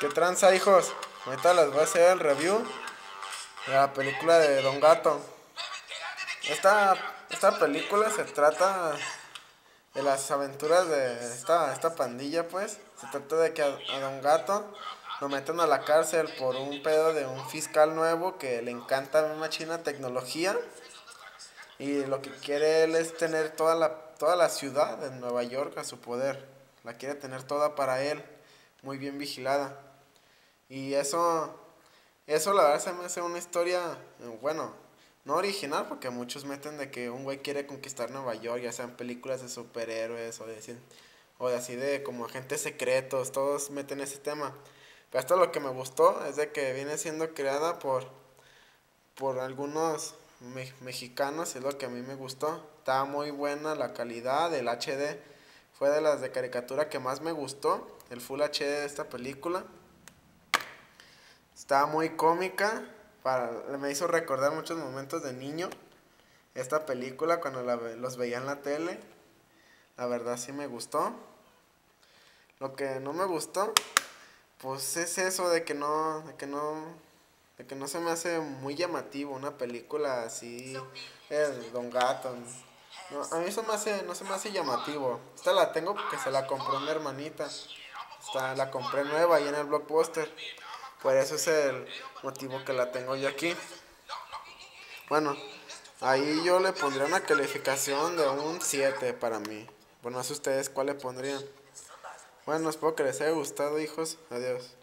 ¿Qué tranza, hijos? Ahorita les voy a hacer el review de la película de Don Gato. Esta, esta película se trata de las aventuras de esta, esta pandilla, pues. Se trata de que a, Don Gato lo meten a la cárcel por un pedo de un fiscal nuevo que le encanta una china tecnología. Y lo que quiere él es tener toda la, toda la ciudad de Nueva York a su poder. La quiere tener toda para él, muy bien vigilada. Y eso, eso la verdad se me hace una historia, bueno, no original, porque muchos meten de que un güey quiere conquistar Nueva York, ya sean películas de superhéroes o de, o de así de como agentes secretos, todos meten ese tema. Pero esto lo que me gustó es de que viene siendo creada por, por algunos mexicanos, es lo que a mí me gustó. Estaba muy buena la calidad, el HD fue de las de caricatura que más me gustó, el Full HD de esta película. Estaba muy cómica, para, me hizo recordar muchos momentos de niño. Esta película cuando los veía en la tele, la verdad sí me gustó. Lo que no me gustó, pues es eso de que no, de que no, de que no se me hace muy llamativo una película así, el Don Gato. a mí eso me hace, no se me hace llamativo. Esta la tengo porque se la compró mi hermanita. Esta la compré nueva ahí en el blockbuster. Por eso es el motivo que la tengo yo aquí. Bueno, ahí yo le pondría una calificación de un 7 para mí. Bueno, no ustedes cuál le pondrían. Bueno, espero que les haya gustado, hijos. Adiós.